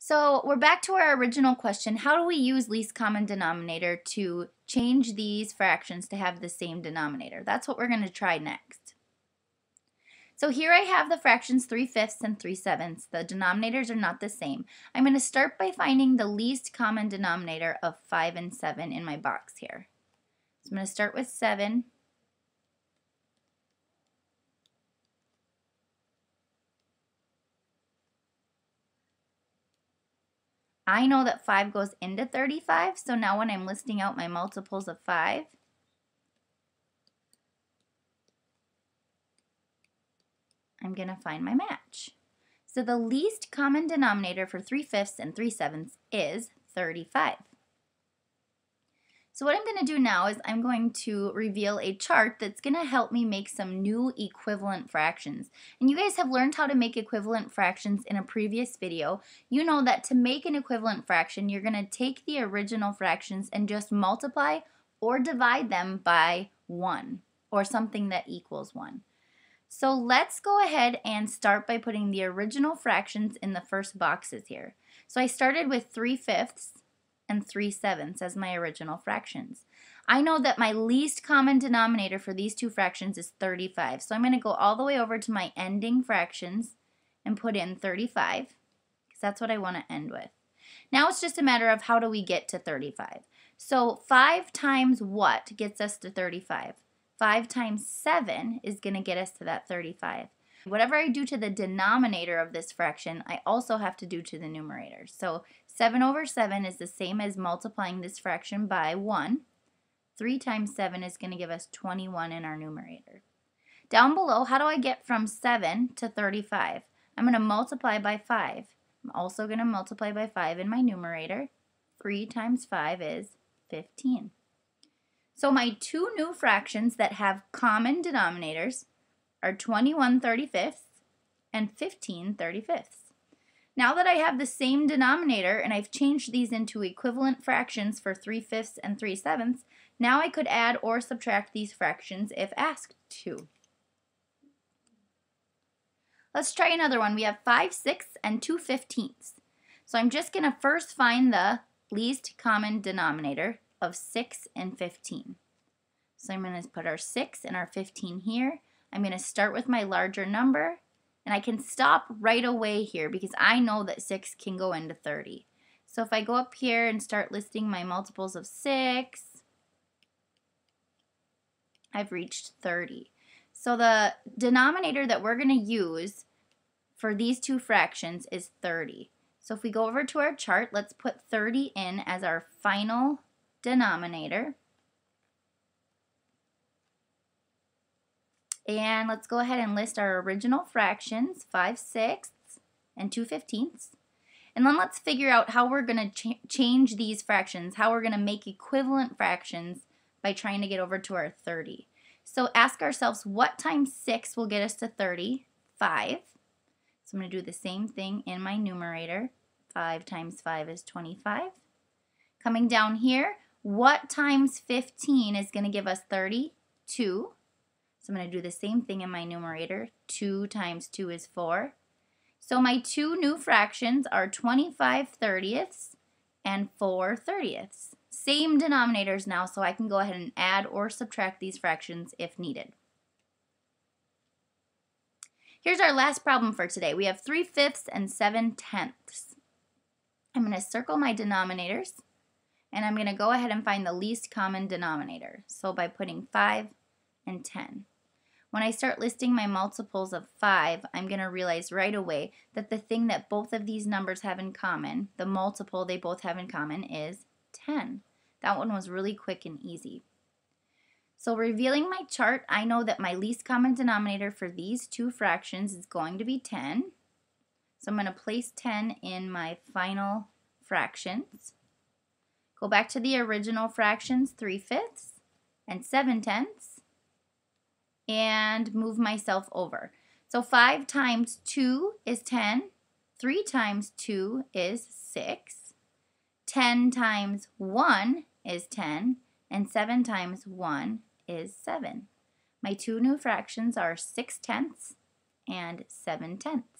So we're back to our original question. How do we use least common denominator to change these fractions to have the same denominator? That's what we're going to try next. So here I have the fractions 3 fifths and 3 sevenths. The denominators are not the same. I'm going to start by finding the least common denominator of 5 and 7 in my box here. So I'm going to start with 7 I know that 5 goes into 35, so now when I'm listing out my multiples of 5, I'm going to find my match. So the least common denominator for 3 fifths and 3 sevenths is 35. So what I'm going to do now is I'm going to reveal a chart that's going to help me make some new equivalent fractions. And you guys have learned how to make equivalent fractions in a previous video. You know that to make an equivalent fraction, you're going to take the original fractions and just multiply or divide them by 1 or something that equals 1. So let's go ahead and start by putting the original fractions in the first boxes here. So I started with 3 fifths and 3 sevenths as my original fractions. I know that my least common denominator for these two fractions is 35. So I'm going to go all the way over to my ending fractions and put in 35 because that's what I want to end with. Now it's just a matter of how do we get to 35. So 5 times what gets us to 35? 5 times 7 is going to get us to that 35. Whatever I do to the denominator of this fraction, I also have to do to the numerator. So 7 over 7 is the same as multiplying this fraction by 1. 3 times 7 is going to give us 21 in our numerator. Down below, how do I get from 7 to 35? I'm going to multiply by 5. I'm also going to multiply by 5 in my numerator. 3 times 5 is 15. So my two new fractions that have common denominators are 21 35ths and 15 35ths. Now that I have the same denominator and I've changed these into equivalent fractions for 3 fifths and 3 sevenths, now I could add or subtract these fractions if asked to. Let's try another one. We have 5 sixths and 2 fifteenths. So I'm just going to first find the least common denominator of 6 and 15. So I'm going to put our 6 and our 15 here. I'm going to start with my larger number and I can stop right away here because I know that 6 can go into 30. So if I go up here and start listing my multiples of 6, I've reached 30. So the denominator that we're going to use for these two fractions is 30. So if we go over to our chart, let's put 30 in as our final denominator. And let's go ahead and list our original fractions, 5 sixths and 2 fifteenths. And then let's figure out how we're going to ch change these fractions, how we're going to make equivalent fractions by trying to get over to our 30. So ask ourselves, what times 6 will get us to 30? 5. So I'm going to do the same thing in my numerator. 5 times 5 is 25. Coming down here, what times 15 is going to give us 30? 2. So I'm going to do the same thing in my numerator. 2 times 2 is 4. So my two new fractions are 25 thirtieths and 4 thirtieths. Same denominators now, so I can go ahead and add or subtract these fractions if needed. Here's our last problem for today. We have 3 fifths and 7 tenths. I'm going to circle my denominators, and I'm going to go ahead and find the least common denominator. So by putting 5 and 10. When I start listing my multiples of 5, I'm going to realize right away that the thing that both of these numbers have in common, the multiple they both have in common, is 10. That one was really quick and easy. So revealing my chart, I know that my least common denominator for these two fractions is going to be 10. So I'm going to place 10 in my final fractions. Go back to the original fractions, 3 fifths and 7 tenths and move myself over. So 5 times 2 is 10. 3 times 2 is 6. 10 times 1 is 10. And 7 times 1 is 7. My two new fractions are 6 tenths and 7 tenths.